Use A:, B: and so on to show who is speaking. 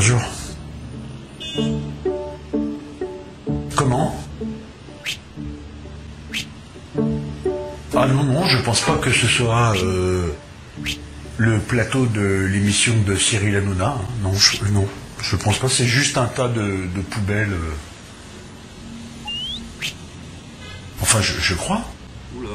A: Bonjour. Comment? Ah non, non, je pense pas que ce soit euh, le plateau de l'émission de Cyril Hanouna. Hein. Non, je, non, je pense pas. C'est juste un tas de, poubelles. Euh. Enfin, je, je crois.
B: Oula.